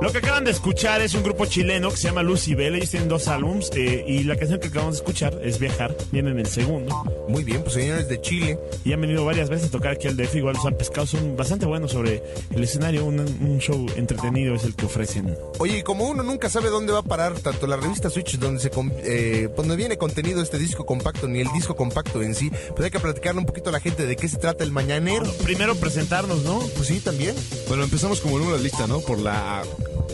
Lo que acaban de escuchar es un grupo chileno que se llama Lucibel. Ellos tienen dos álbums eh, y la canción que acabamos de escuchar es Viajar. Viene en el segundo. Muy bien, pues señores de Chile. Y han venido varias veces a tocar aquí al DF. Igual los han pescado. Son bastante buenos sobre el escenario. Un, un show entretenido es el que ofrecen. Oye, y como uno nunca sabe dónde va a parar tanto la revista Switch, donde se con- eh, donde viene contenido este disco compacto, ni el disco compacto en sí, pues hay que platicarle un poquito a la gente de qué se trata el mañanero. Primero presentarnos, ¿no? Pues sí, también. Bueno, empezamos como número de lista, ¿no? Por la,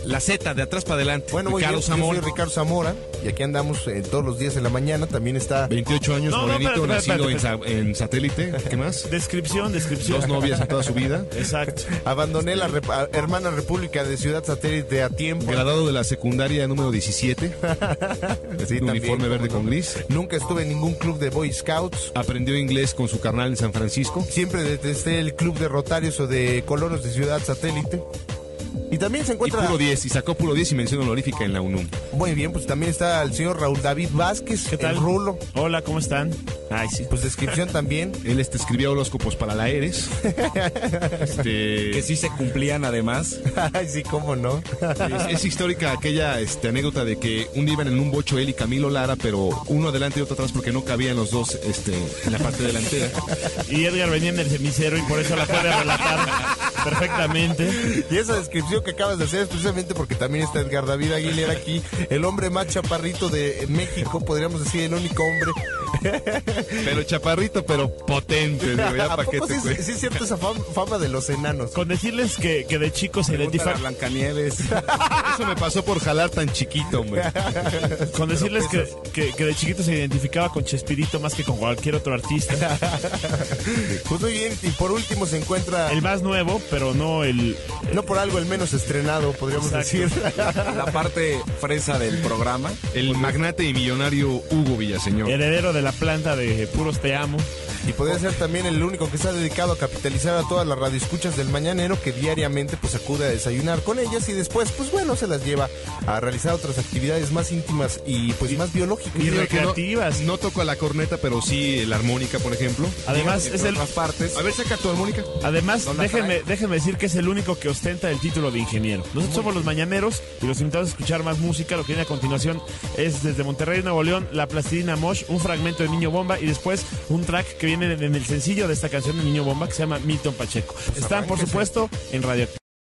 la Z, de atrás para adelante. Bueno, Ricardo bien, yo Zamora, soy Ricardo Zamora y aquí andamos eh, todos los días en la mañana. También está 28 años, No, no, morenito, espérate, nacido espérate, En, sa- en satélite. ¿Qué más? Descripción, descripción. Dos novias en toda su vida. Exacto. Abandoné la rep- a- hermana república de Ciudad Satélite a tiempo. Graduado de la secundaria número 17. Sí, un uniforme verde con no. gris. Nunca estuve en ningún club de Boy Scouts. Aprendió inglés con su carnal en San Francisco. Siempre detesté el club de Rotarios o de Colonos de Ciudad Satélite. Y también se Y encuentra... puro 10. Y sacó puro 10 y mención honorífica en la UNUM. Muy bien, pues también está el señor Raúl David Vázquez, ¿Qué tal? el Rulo. Hola, ¿cómo están? Ay, sí. Pues descripción también. Él este, escribía horóscopos para la Eres. Este, Que sí se cumplían además. Ay, sí, cómo no. Es, es histórica aquella este, anécdota de que un día iban en un bocho él y Camilo Lara, pero uno adelante y otro atrás porque no cabían los dos este, en la parte delantera. Y Edgar venía en el cenicero y por eso la puede relatar perfectamente. Y esa descripción que acabas de hacer es precisamente porque también está Edgar David Aguilera aquí, el hombre más chaparrito de México, podríamos decir el único hombre. Pero chaparrito, pero potente. Digo, ya ¿A poco sí, es cierto esa fam- fama de los enanos? Con decirles que, que de chicos se Pregúntale a identifica. Blancanieves. Eso me pasó por jalar tan chiquito, hombre. Con decirles que, que, que de chiquito se identificaba con Chespirito más que con cualquier otro artista. Pues muy bien, y por último se encuentra, El más nuevo, pero no el. no por algo el menos estrenado, podríamos Exacto. decir. La parte fresa del programa. El magnate y millonario Hugo Villaseñor. Heredero de la planta de Puros Te Amo. Y podría ser también el único que se ha dedicado a capitalizar a todas las radioescuchas del mañanero que diariamente pues acude a desayunar con ellas y después pues bueno se las lleva a realizar otras actividades más íntimas y pues más biológicas. y que no- recreativas. No, toco la corneta, pero sí la armónica, por ejemplo. Además, es el. otras partes. A ver, saca tu armónica. Además, ¿No déjenme, déjenme decir que es el único que ostenta el título de ingeniero. Nosotros somos los mañaneros y los invitamos a escuchar más música. Lo que viene a continuación es desde Monterrey, Nuevo León, La Plastilina Mosh, un fragmento de Niño Bomba y después un track que viene en el sencillo de esta canción de Niño Bomba que se llama Milton Pacheco. Están, por supuesto, en Radio